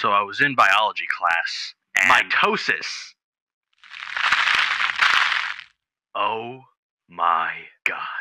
So I was in biology class. And Mitosis. oh my god.